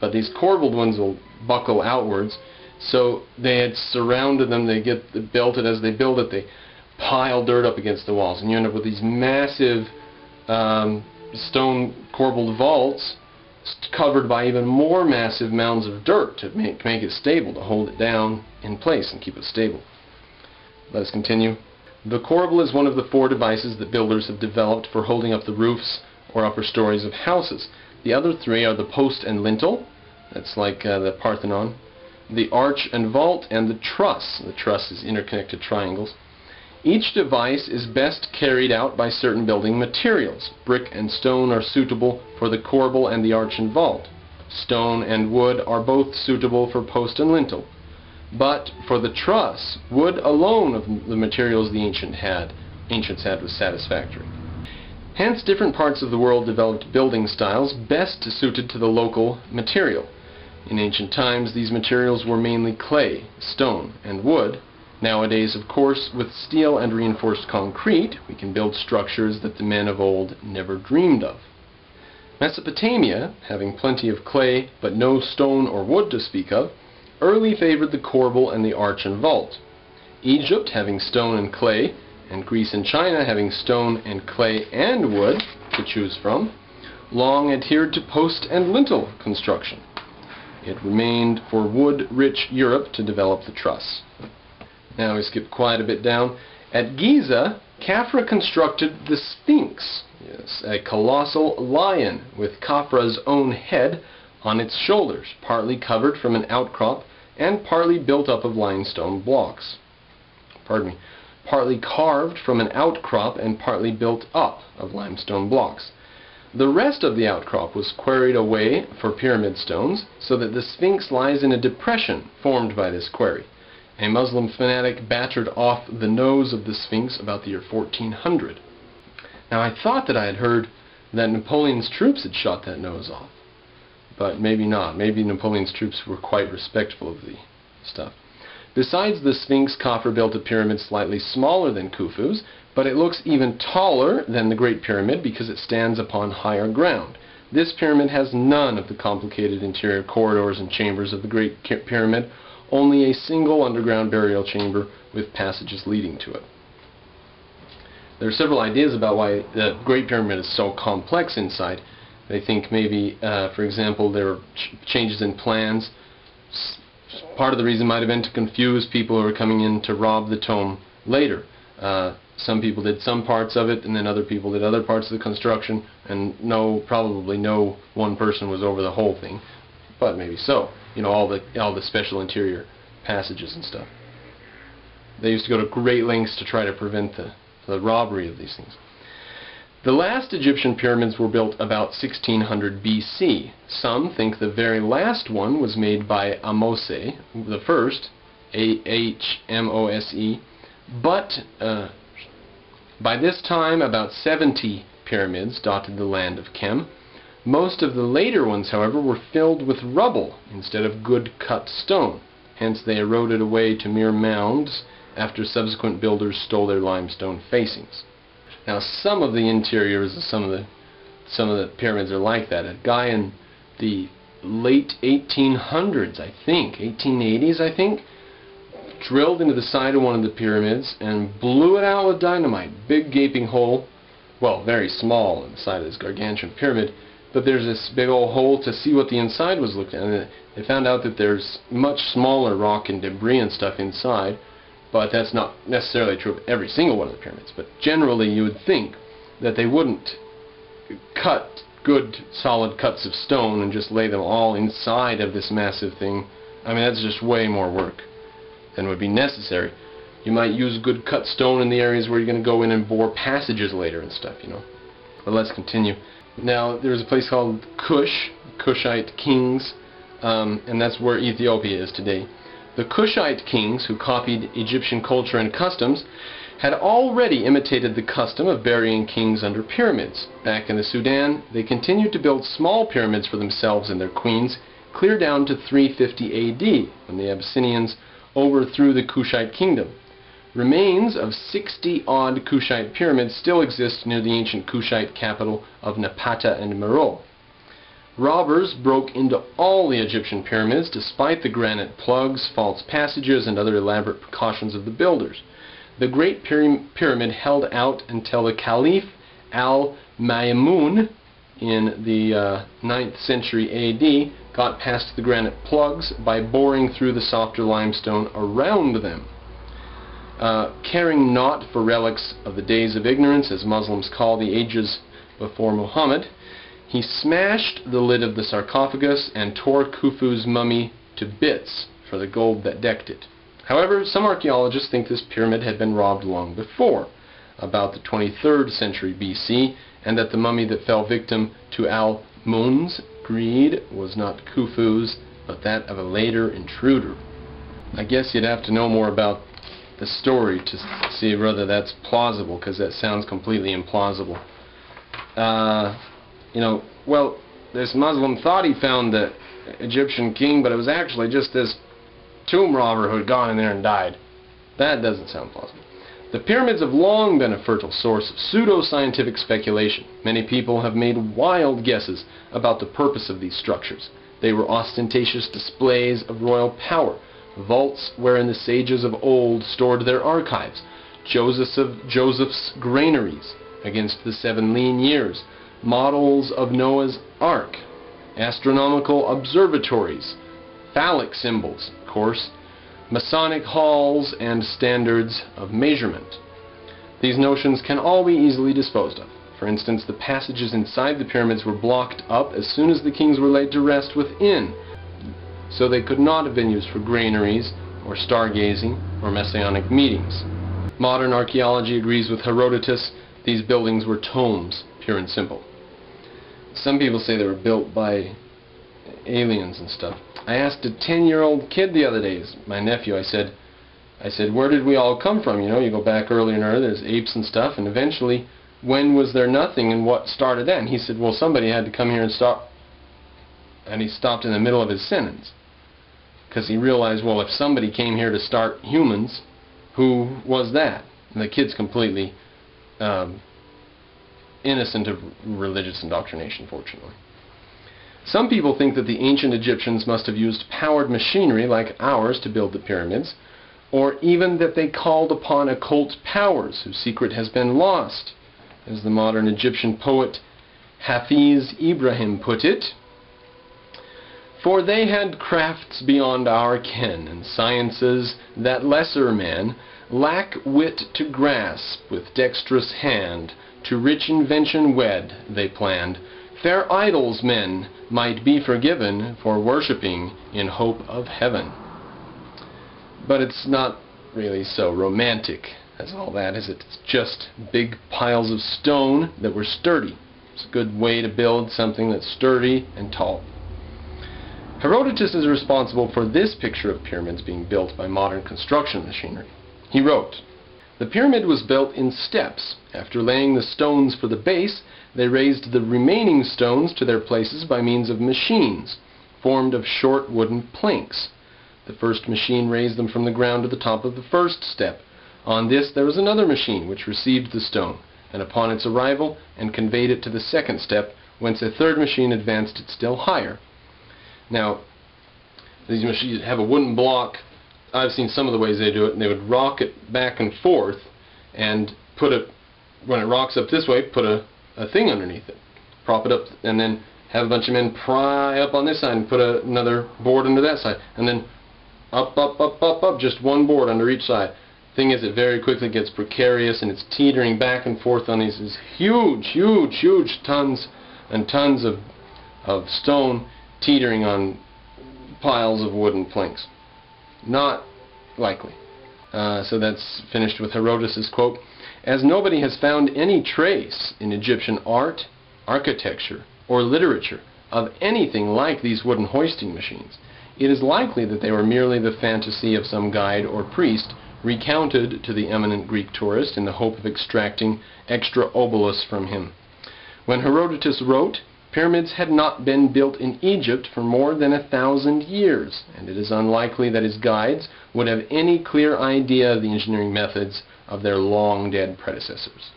but these corbelled ones will buckle outwards. So they had surrounded them. They get built it as they build it. They pile dirt up against the walls, and you end up with these massive um, stone corbelled vaults covered by even more massive mounds of dirt to make, make it stable, to hold it down in place and keep it stable. Let us continue. The corbel is one of the four devices that builders have developed for holding up the roofs or upper stories of houses. The other three are the post and lintel, that's like uh, the Parthenon, the arch and vault, and the truss. The truss is interconnected triangles. Each device is best carried out by certain building materials. Brick and stone are suitable for the corbel and the arch and vault. Stone and wood are both suitable for post and lintel. But for the truss, wood alone of the materials the ancient had, ancients had was satisfactory. Hence, different parts of the world developed building styles best suited to the local material. In ancient times, these materials were mainly clay, stone, and wood. Nowadays, of course, with steel and reinforced concrete, we can build structures that the men of old never dreamed of. Mesopotamia, having plenty of clay but no stone or wood to speak of, early favored the corbel and the arch and vault. Egypt, having stone and clay, and Greece and China, having stone and clay and wood to choose from, long adhered to post and lintel construction. It remained for wood-rich Europe to develop the truss. Now we skip quite a bit down. At Giza, Khafra constructed the Sphinx, yes, a colossal lion with Khafra's own head on its shoulders, partly covered from an outcrop and partly built up of limestone blocks. Pardon me. Partly carved from an outcrop and partly built up of limestone blocks. The rest of the outcrop was quarried away for pyramid stones, so that the Sphinx lies in a depression formed by this quarry. A Muslim fanatic battered off the nose of the Sphinx about the year 1400. Now I thought that I had heard that Napoleon's troops had shot that nose off but maybe not. Maybe Napoleon's troops were quite respectful of the stuff. Besides the Sphinx, Khafra built a pyramid slightly smaller than Khufu's, but it looks even taller than the Great Pyramid because it stands upon higher ground. This pyramid has none of the complicated interior corridors and chambers of the Great Pyramid, only a single underground burial chamber with passages leading to it. There are several ideas about why the Great Pyramid is so complex inside. They think maybe, uh, for example, there were ch changes in plans. Part of the reason might have been to confuse people who were coming in to rob the tomb later. Uh, some people did some parts of it, and then other people did other parts of the construction, and no, probably no one person was over the whole thing, but maybe so. You know, all the all the special interior passages and stuff. They used to go to great lengths to try to prevent the the robbery of these things. The last Egyptian pyramids were built about 1600 BC. Some think the very last one was made by Amose the first, A-H-M-O-S-E, but uh, by this time about 70 pyramids dotted the land of Kem. Most of the later ones, however, were filled with rubble instead of good cut stone. Hence they eroded away to mere mounds after subsequent builders stole their limestone facings. Now some of the interiors of some of the some of the pyramids are like that. A guy in the late 1800s, I think, 1880s, I think, drilled into the side of one of the pyramids and blew it out with dynamite. Big gaping hole, well, very small in the side of this gargantuan pyramid, but there's this big old hole to see what the inside was looking at. And they found out that there's much smaller rock and debris and stuff inside, but that's not necessarily true of every single one of the pyramids. But generally, you would think that they wouldn't cut good solid cuts of stone and just lay them all inside of this massive thing. I mean, that's just way more work than would be necessary. You might use good cut stone in the areas where you're going to go in and bore passages later and stuff, you know. But let's continue. Now, there's a place called Kush, Kushite kings, um, and that's where Ethiopia is today. The Kushite kings, who copied Egyptian culture and customs, had already imitated the custom of burying kings under pyramids. Back in the Sudan, they continued to build small pyramids for themselves and their queens, clear down to 350 AD, when the Abyssinians overthrew the Kushite kingdom. Remains of 60-odd Kushite pyramids still exist near the ancient Kushite capital of Napata and Meroe. Robbers broke into all the Egyptian pyramids despite the granite plugs, false passages, and other elaborate precautions of the builders. The Great Pyramid held out until the Caliph al-Ma'mun in the uh, 9th century AD got past the granite plugs by boring through the softer limestone around them. Uh, caring not for relics of the days of ignorance, as Muslims call the ages before Muhammad, he smashed the lid of the sarcophagus and tore Khufu's mummy to bits for the gold that decked it. However, some archaeologists think this pyramid had been robbed long before, about the 23rd century BC, and that the mummy that fell victim to Al-Ma'mun's greed was not Khufu's, but that of a later intruder. I guess you'd have to know more about the story to see whether that's plausible, because that sounds completely implausible. Uh, you know, well, this Muslim thought he found the Egyptian king, but it was actually just this tomb robber who had gone in there and died. That doesn't sound plausible. The pyramids have long been a fertile source of pseudo-scientific speculation. Many people have made wild guesses about the purpose of these structures. They were ostentatious displays of royal power, vaults wherein the sages of old stored their archives, Joseph's, Joseph's granaries against the seven lean years, models of Noah's Ark, astronomical observatories, phallic symbols, of course, Masonic halls, and standards of measurement. These notions can all be easily disposed of. For instance, the passages inside the pyramids were blocked up as soon as the kings were laid to rest within, so they could not have been used for granaries, or stargazing, or Masonic meetings. Modern archaeology agrees with Herodotus, these buildings were tombs, pure and simple. Some people say they were built by aliens and stuff. I asked a 10-year-old kid the other day, my nephew, I said, I said, where did we all come from? You know, you go back earlier and earlier, there's apes and stuff, and eventually, when was there nothing and what started then? He said, well, somebody had to come here and stop. And he stopped in the middle of his sentence. Because he realized, well, if somebody came here to start humans, who was that? And the kid's completely um, innocent of religious indoctrination, fortunately. Some people think that the ancient Egyptians must have used powered machinery like ours to build the pyramids, or even that they called upon occult powers whose secret has been lost. As the modern Egyptian poet Hafiz Ibrahim put it, For they had crafts beyond our ken, and sciences that lesser men lack wit to grasp with dexterous hand, to rich invention wed, they planned. Fair idols men might be forgiven for worshipping in hope of heaven. But it's not really so romantic as all that, is it? It's just big piles of stone that were sturdy. It's a good way to build something that's sturdy and tall. Herodotus is responsible for this picture of pyramids being built by modern construction machinery. He wrote, the pyramid was built in steps. After laying the stones for the base, they raised the remaining stones to their places by means of machines, formed of short wooden planks. The first machine raised them from the ground to the top of the first step. On this there was another machine which received the stone, and upon its arrival, and conveyed it to the second step, whence a third machine advanced it still higher. Now, these machines have a wooden block I've seen some of the ways they do it, and they would rock it back and forth and put it, when it rocks up this way, put a, a thing underneath it. Prop it up, and then have a bunch of men pry up on this side and put a, another board under that side. And then up, up, up, up, up, just one board under each side. Thing is, it very quickly gets precarious, and it's teetering back and forth on these, these huge, huge, huge tons and tons of, of stone teetering on piles of wooden planks. Not likely. Uh, so that's finished with Herodotus' quote. As nobody has found any trace in Egyptian art, architecture, or literature of anything like these wooden hoisting machines, it is likely that they were merely the fantasy of some guide or priest recounted to the eminent Greek tourist in the hope of extracting extra obolus from him. When Herodotus wrote, Pyramids had not been built in Egypt for more than a thousand years, and it is unlikely that his guides would have any clear idea of the engineering methods of their long-dead predecessors.